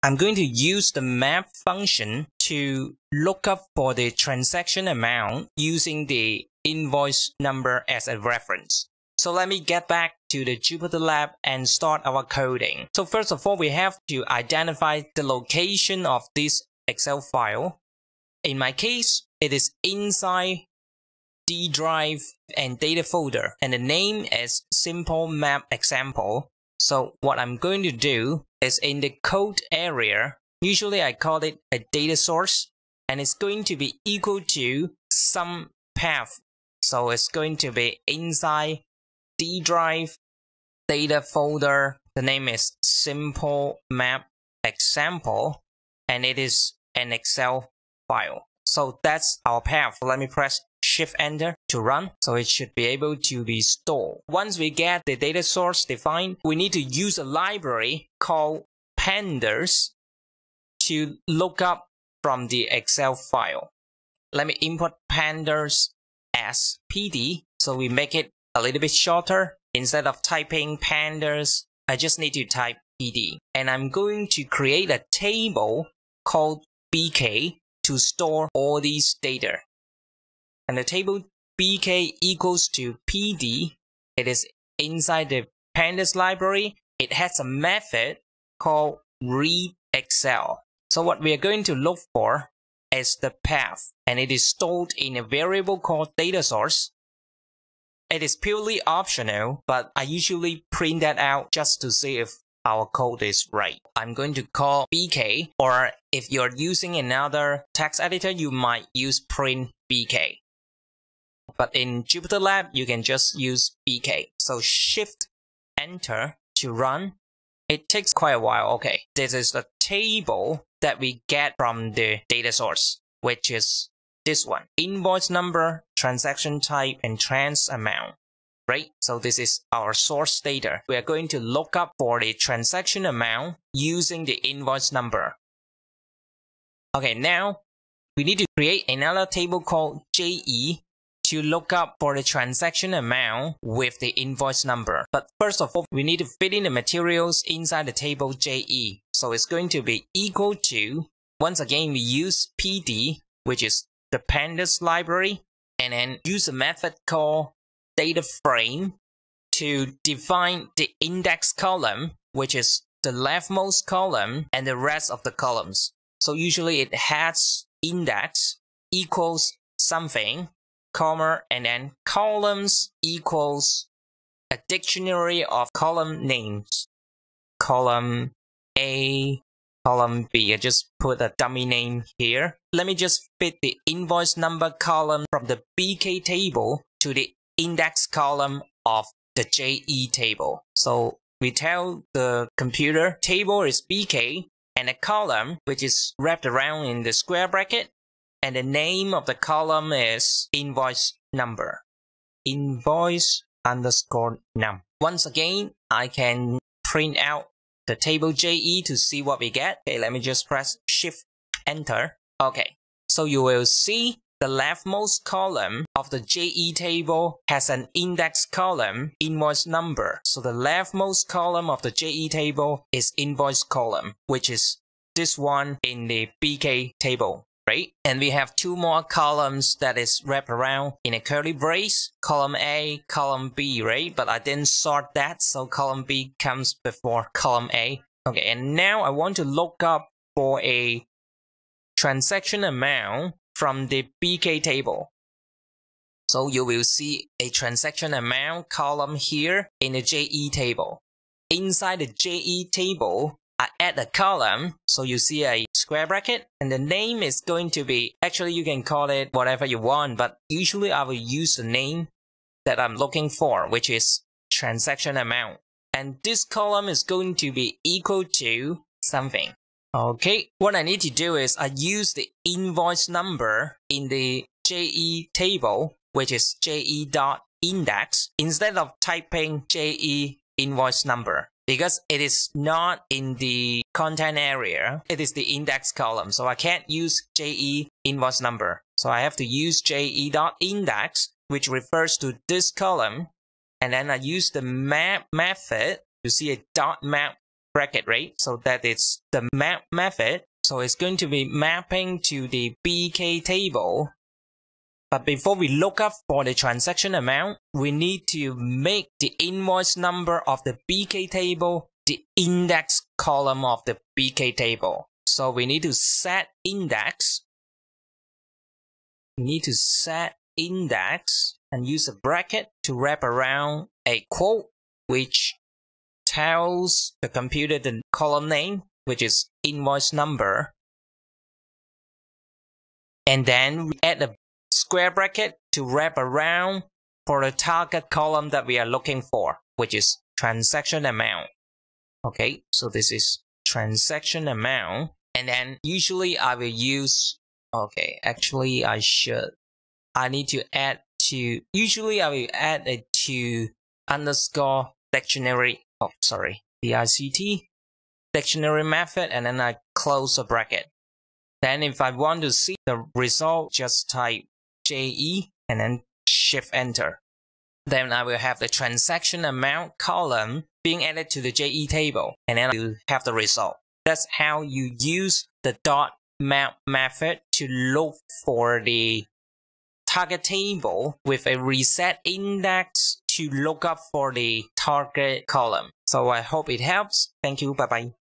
I'm going to use the map function to look up for the transaction amount using the invoice number as a reference. So let me get back to the Jupyter Lab and start our coding. So first of all, we have to identify the location of this Excel file. In my case, it is inside D drive and data folder and the name is simple map example. So what I'm going to do is in the code area, usually I call it a data source and it's going to be equal to some path. So it's going to be inside D drive data folder. The name is simple map example and it is an Excel file. So that's our path. Let me press shift enter to run so it should be able to be stored. Once we get the data source defined, we need to use a library called pandas to look up from the Excel file. Let me input pandas as PD so we make it a little bit shorter. Instead of typing pandas, I just need to type PD. And I'm going to create a table called BK to store all these data and the table bk equals to pd. It is inside the pandas library. It has a method called read excel. So what we are going to look for is the path and it is stored in a variable called data source. It is purely optional, but I usually print that out just to see if our code is right. I'm going to call bk or if you're using another text editor, you might use print bk. But in Jupyter Lab, you can just use BK. So shift enter to run. It takes quite a while. Okay, this is the table that we get from the data source, which is this one. Invoice number, transaction type, and trans amount. Right? So this is our source data. We are going to look up for the transaction amount using the invoice number. Okay, now we need to create another table called JE to look up for the transaction amount with the invoice number. But first of all, we need to fit in the materials inside the table JE. So it's going to be equal to, once again, we use PD, which is the pandas library, and then use a method called data frame to define the index column, which is the leftmost column and the rest of the columns. So usually it has index equals something comma, and then columns equals a dictionary of column names. Column A, column B. I just put a dummy name here. Let me just fit the invoice number column from the BK table to the index column of the JE table. So we tell the computer table is BK and a column which is wrapped around in the square bracket and the name of the column is invoice number. Invoice underscore num. Once again, I can print out the table JE to see what we get. Okay, let me just press shift enter. Okay, so you will see the leftmost column of the JE table has an index column, invoice number. So the leftmost column of the JE table is invoice column, which is this one in the BK table right? And we have two more columns that is wrapped around in a curly brace, column A, column B, right? But I didn't sort that, so column B comes before column A. Okay, and now I want to look up for a transaction amount from the BK table. So you will see a transaction amount column here in the JE table. Inside the JE table, I add a column, so you see a square bracket, and the name is going to be, actually you can call it whatever you want, but usually I will use the name that I'm looking for, which is transaction amount. And this column is going to be equal to something. Okay, what I need to do is I use the invoice number in the JE table, which is JE.index, instead of typing JE invoice number because it is not in the content area, it is the index column. So I can't use JE invoice number. So I have to use JE.index, which refers to this column. And then I use the map method to see a dot map bracket, right? So that is the map method. So it's going to be mapping to the BK table. But before we look up for the transaction amount, we need to make the invoice number of the BK table the index column of the BK table. So we need to set index. We need to set index and use a bracket to wrap around a quote which tells the computer the column name, which is invoice number. And then we add a square bracket to wrap around for the target column that we are looking for, which is transaction amount. Okay, so this is transaction amount. And then usually I will use, okay, actually I should, I need to add to, usually I will add a to underscore dictionary, oh, sorry, DICT dictionary method, and then I close the bracket. Then if I want to see the result, just type JE and then shift enter. Then I will have the transaction amount column being added to the JE table, and then you have the result. That's how you use the dot map method to look for the target table with a reset index to look up for the target column. So I hope it helps. Thank you. Bye bye.